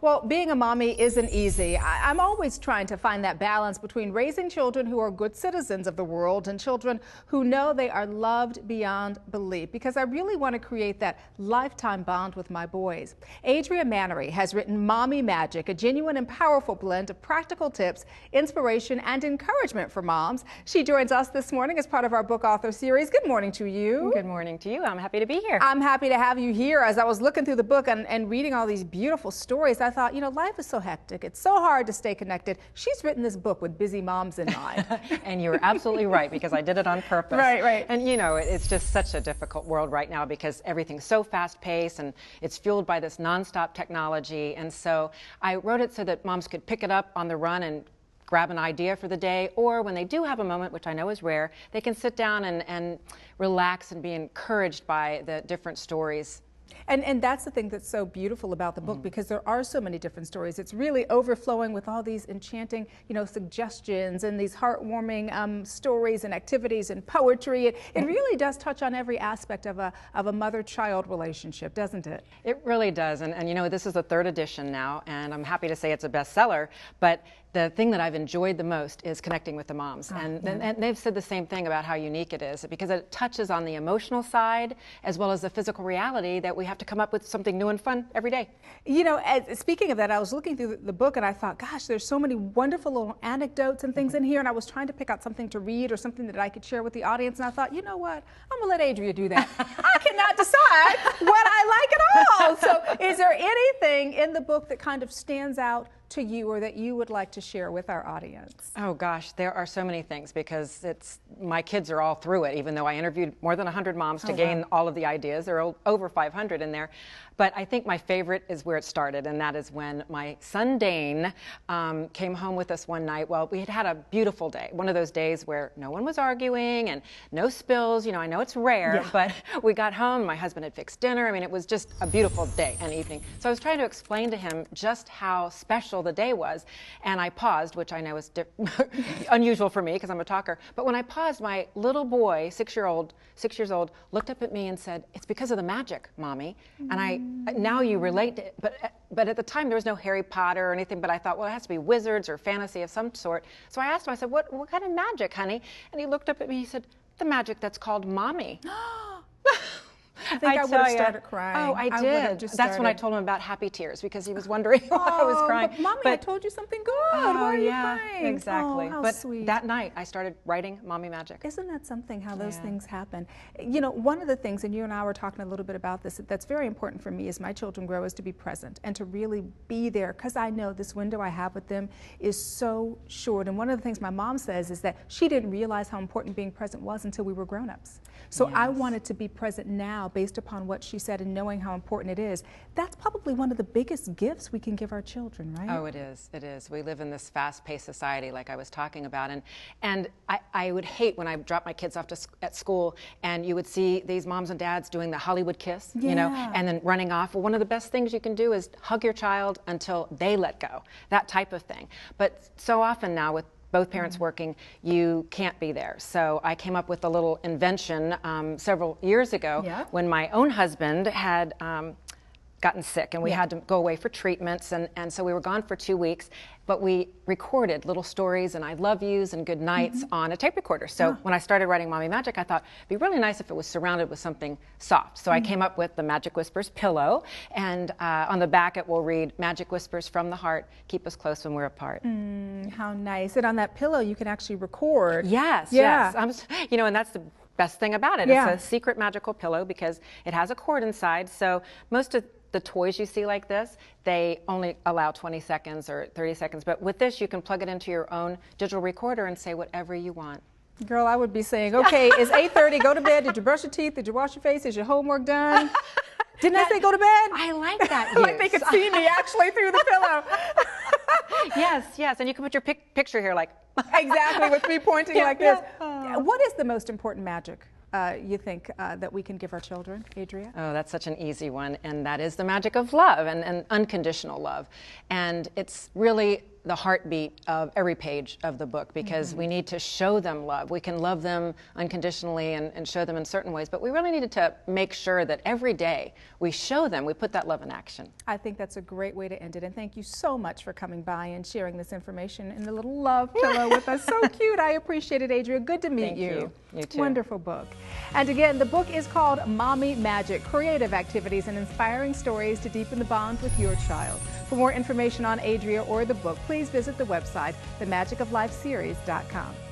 Well, being a mommy isn't easy. I- am always trying to find that balance between raising children who are good citizens of the world and children who know they are loved beyond belief because I really want to create that lifetime bond with my boys. Adria Manary has written Mommy Magic, a genuine and powerful blend of practical tips, inspiration, and encouragement for moms. She joins us this morning as part of our book author series. Good morning to you. Good morning to you. I'm happy to be here. I'm happy to have you here. As I was looking through the book and, and reading all these beautiful stories, I thought, you know, life is so hectic. It's so hard to stay connected. She's written this book with busy moms in mind. and you're absolutely right because I did it on purpose. Right, right. And you know, it's just such a difficult world right now because everything's so fast paced and it's fueled by this nonstop technology. And so I wrote it so that moms could pick it up on the run and grab an idea for the day, or when they do have a moment, which I know is rare, they can sit down and, and relax and be encouraged by the different stories and, and that's the thing that's so beautiful about the book mm because there are so many different stories. It's really overflowing with all these enchanting, you know, suggestions and these heartwarming um, stories and activities and poetry. It, it really does touch on every aspect of a, of a mother-child relationship, doesn't it? It really does. And, and you know, this is the third edition now, and I'm happy to say it's a bestseller, but the thing that I've enjoyed the most is connecting with the moms. Oh, and, yeah. and, they've said the same thing about how unique it is because it touches on the emotional side as well as the physical reality that we have to come up with something new and fun every day. You know, as, speaking of that, I was looking through the, book and I thought, gosh, there's so many wonderful little anecdotes and things mm -hmm. in here. And I was trying to pick out something to read or something that I could share with the audience. And I thought, you know what? I'm going to let Adria do that. I cannot decide what I like at all. So, is there anything in the book that kind of stands out? To you or that you would like to share with our audience? Oh gosh, there are so many things because it's my kids are all through it. Even though I interviewed more than 100 moms to oh, gain wow. all of the ideas, there are over 500 in there. But I think my favorite is where it started, and that is when my son Dane um, came home with us one night. Well, we had had a beautiful day, one of those days where no one was arguing and no spills. You know, I know it's rare, yeah. but we got home. My husband had fixed dinner. I mean, it was just a beautiful day and evening. So I was trying to explain to him just how special the day was, and I paused, which I know is unusual for me because I'm a talker. But when I paused, my little boy, six year old, six years old, looked up at me and said, "It's because of the magic, mommy." Mm. And I now you relate to it, but but at the time there was no Harry Potter or anything. But I thought, well, it has to be wizards or fantasy of some sort. So I asked him. I said, what what kind of magic, honey? And he looked up at me. He said, the magic that's called mommy. I think I, I would have started crying. Oh, I did. I That's when I told him about happy tears because he was wondering why oh, I was oh, crying. But mommy, but, I told you something good. Oh, why are yeah, you crying? Oh, exactly. Oh, but sweet. that night I started writing Mommy Magic. Isn't that something how those yeah. things happen? You know, one of the things, and you and I were talking a little bit about this, that's very important for me as my children grow is to be present and to really be there because I know this window I have with them is so short. And one of the things my mom says is that she didn't realize how important being present was until we were grown-ups. So yes. I wanted to be present now based upon what she said and knowing how important it is. That's probably one of the biggest gifts we can give our children, right? Oh, it is. It is. We live in this fast-paced society, like I was talking about, and and I, I would hate when I drop my kids off to, at school and you would see these moms and dads doing the Hollywood kiss, yeah. you know, and then running off. Well, one of the best things you can do is hug your child until they let go. That type of thing. But so often now with both parents mm-hmm. working, you can't be there. So I came up with a little invention um, several years ago yeah. when my own husband had. Um, gotten sick and we yeah. had to go away for treatments and, and so we were gone for two weeks but we recorded little stories and i love yous and good nights mm-hmm. on a tape recorder so when i started writing mommy magic i thought it'd be really nice if it was surrounded with something soft so mm-hmm. i came up with the magic whispers pillow and uh, on the back it will read magic whispers from the heart keep us close when we're apart mm, how nice and on that pillow you can actually record yes yeah. yes I'm, you know and that's the best thing about it. Yeah. It's a secret magical pillow because it has a cord inside. So most of the toys you see like this, they only allow 20 seconds or 30 seconds. But with this, you can plug it into your own digital recorder and say whatever you want. Girl, I would be saying, okay, it's 8.30, go to bed. Did you brush your teeth? Did you wash your face? Is your homework done? Didn't that, I say go to bed? I like that. like they could see me actually through the pillow. yes, yes. And you can put your pic picture here like. exactly, with me pointing yeah, like this. What is the most important magic uh, you think uh, that we can give our children, Adria? Oh, that's such an easy one, and that is the magic of love and, and unconditional love. And it's really the heartbeat of every page of the book because we mm-hmm. need to show them love. We can love them unconditionally and, and show them in certain ways, but we really needed to make sure that every day we show them, we put that love in action. I think that's a great way to end it. And thank you so much for coming by and sharing this information in the little love pillow with us. So cute. I appreciate it, Adria. Good to meet Thank you. You too. Wonderful book. And again, the book is called Mommy Magic Creative Activities and Inspiring Stories to Deepen the Bond with Your Child. For more information on Adria or the book, please visit the website, themagicoflifeseries.com.